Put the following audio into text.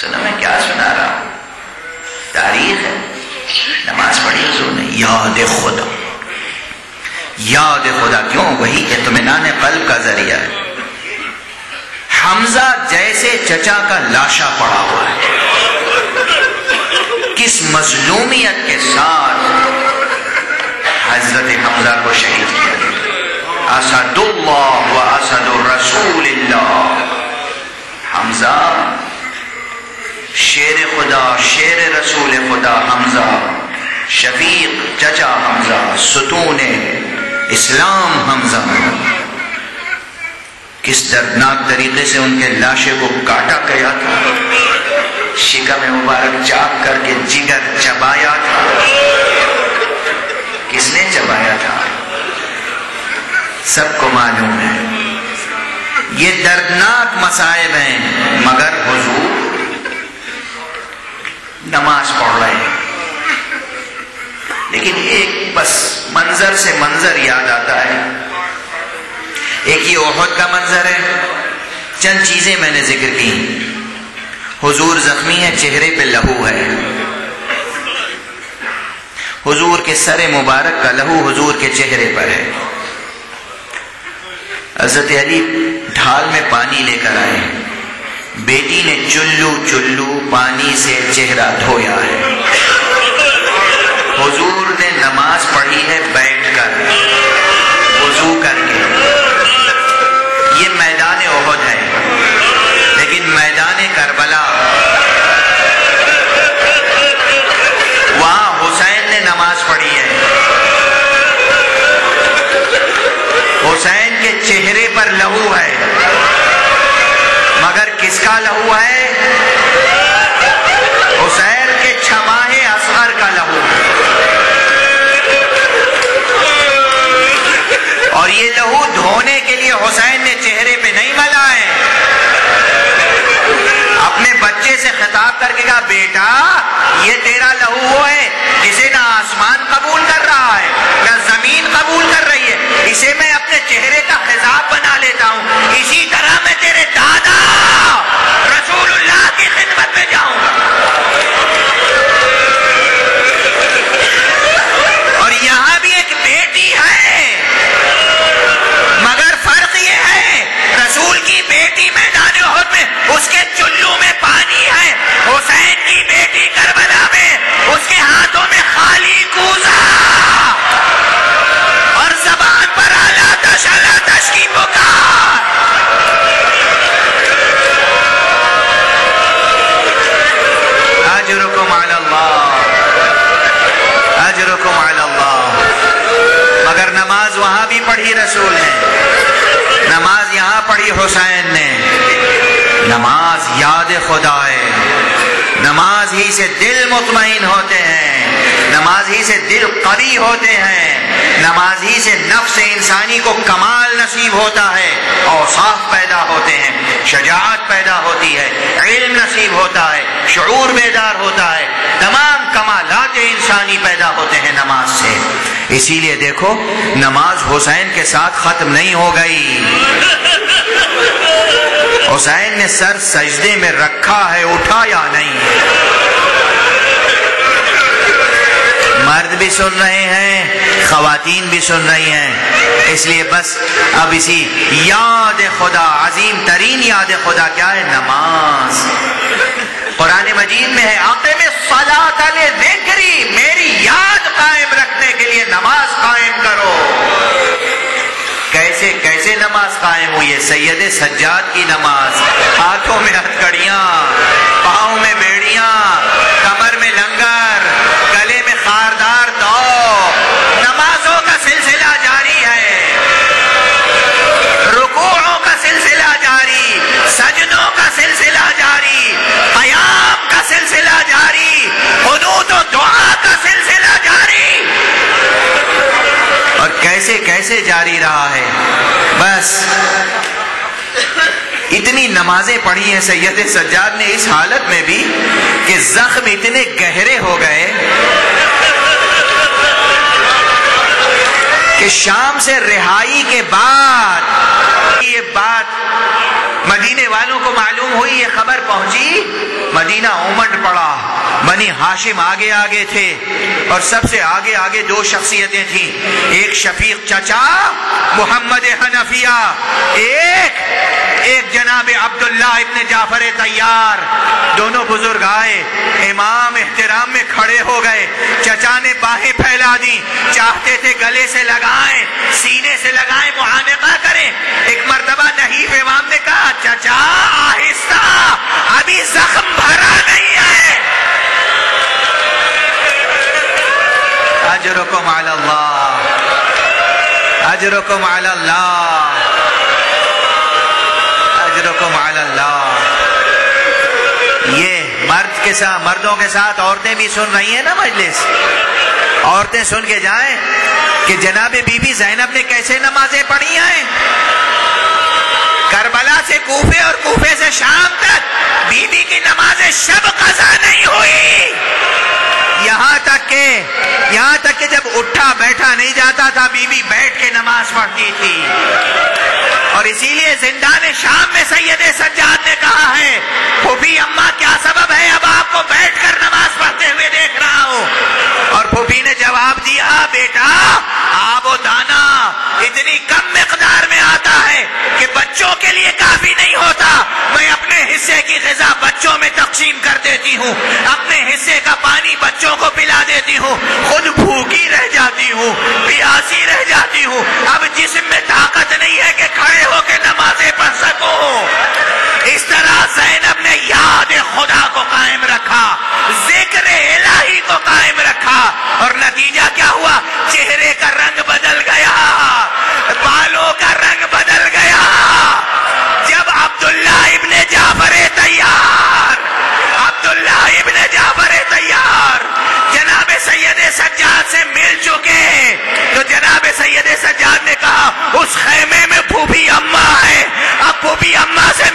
سنا میں کیا سنا رہا ہوں؟ تاریخ ہے، نماز پڑھی حضور نے، یاد خدا۔ یاد خدا، کیوں؟ وہی اطمینان قلب کا ذریعہ ہے۔ حمزہ جیسے چچا کا لاشا پڑا ہوا ہے۔ کس مظلومیت کے ساتھ حضرت حمزہ کو شہید کیا اسد اللہ و اسد الرسول اللہ حمزہ شیر رسول خدا حمزہ، شفیق چچا حمزہ، ستون اسلام حمزہ۔ کس دردناک طریقے سے ان کے لاشے کو کاٹا گیا تھا۔ شکم مبارک چاک کر کے جگر چبایا تھا۔ کس نے چبایا تھا؟ سب کو معلوم ہے۔ یہ دردناک مسائب ہیں، مگر حضور نماز پڑھ رہے ہیں۔ لیکن ایک بس منظر سے منظر یاد آتا ہے۔ ایک یہ عہد کا منظر ہے۔ چند چیزیں میں نے ذکر کی۔ حضور زخمی ہے چہرے پہ لہو ہے۔ حضور کے سر مبارک کا لہو حضور کے چہرے پر ہے۔ حضرت علی ڈھال میں پانی لے کر آئے بیٹی نے چلو چلو پانی سے چہرہ دھویا ہے۔ حضور نے نماز پڑھی ہے بیٹھ کر۔ وضو کر کس کا لہو ہے۔ حسین کے چھماہے اصغر کا لہو۔ اور یہ لہو دھونے کے لیے حسین نے چہرے پہ نہیں ملا ہے۔ اپنے بچے سے خطاب کر کے کہا، بیٹا، یہ تیرا لہو وہ ہے جسے نہ آسمان قبول کر رہا ہے، نہ زمین قبول کر رہی ہے۔ اسے میں اپنے چہرے حسین نے نماز یاد خدا ہے۔ نماز ہی سے دل مطمئن ہوتے ہیں۔ نماز ہی سے دل قوی ہوتے ہیں۔ نماز ہی سے نفس انسانی کو کمال نصیب ہوتا ہے اوصاف پیدا ہوتے ہیں، شجاعت پیدا ہوتی ہے، علم نصیب ہوتا ہے، شعور بیدار ہوتا ہے۔ تمام کمالات انسانی پیدا ہوتے ہیں نماز سے۔ اسی لیے دیکھو، نماز حسین کے ساتھ ختم نہیں ہو گئی۔ حسین نے سر سجدے میں رکھا ہے، اٹھا یا نہیں؟ مرد بھی سن رہے ہیں، خواتین بھی سن رہی ہیں۔ اس لیے بس اب اسی یاد خدا، عظیم ترین یاد خدا کیا ہے؟ نماز۔ قرآن مجید میں ہے آقے میں صلاح ذکری میری یاد قائم رکھنے کے لیے نماز قائم کرو۔ کیسے کیسے نماز قائم ہوئی ہے؟ سید سجاد کی نماز۔ ہاتھوں میں ہتھکڑیاں، پاؤں میں بیڑیاں سے جاری رہا ہے۔ بس۔ اتنی نمازیں پڑھی ہیں سید سجاد نے اس حالت میں بھی کہ زخم اتنے گہرے ہو گئے کہ شام سے رہائی کے بعد یہ بات مدینے والوں کو معلوم ہوئی یہ خبر پہنچی مدینے بنی ہاشم آگے آگے تھے اور سب سے آگے آگے دو شخصیتیں تھیں۔ ایک شفیق چچا، محمد حنفیہ، ایک ایک جناب عبداللہ ابن جعفر تیار دونوں بزرگ آئے، امام احترام میں کھڑے ہو گئے۔ چچا نے باہیں پھیلا دی چاہتے تھے گلے سے لگائیں، سینے سے لگائیں، معانقہ کریں۔ ایک مرتبہ نہیں امام نے کہا اجرکم علی اللہ اجرکم علی اللہ اجرکم علی اللہ یہ مرد کے ساتھ مردوں کے ساتھ عورتیں بھی سن رہی ہیں نا مجلس. عورتیں سن کے جائیں کہ جناب بی بی زینب نے کیسے نمازیں پڑھی ہیں؟ کربلا سے کوفے اور کوفے سے شام تک بی بی کی نمازیں شب قضا نہیں ہوئی۔ یہاں تک کہ یہاں تک کہ جب اٹھا بیٹھا نہیں جاتا تھا بی بی بیٹھ کے نماز پڑھتی تھی۔ اور اسی لیے زندان شام میں سید سجاد نے کہا ہے، پھوپھی اما، کیا سبب ہے اب آپ کو بیٹھ کر نماز پڑھتے ہوئے دیکھ رہا ہوں؟ اور پھوپھی نے جواب دیا، بیٹا، آب و دانا اتنی کم مقدار میں آتا ہے کہ بچوں کے لیے کافی نہیں تقسیم کر دیتی ہوں۔ اپنے حصے کا پانی بچوں کو پلا دیتی ہوں۔ خود بھوکی رہ جاتی ہوں۔ پیاسی رہ جاتی ہوں۔ اب جسم میں طاقت نہیں ہے کہ کھڑے ہو کے نمازیں پڑھ سکوں۔ اس طرح زینب نے یاد خدا کو قائم رکھا۔ ذکر الہی کو قائم رکھا۔ اور نتیجہ کیا ہوا؟ چہرے کا رنگ بدل گیا۔ بالوں کا رنگ بدل سجاد سے مل چکے ہیں۔ تو جناب سید سجاد نے کہا، اس خیمے میں پھوپھی اما ہے۔ اب پھوپھی اما سے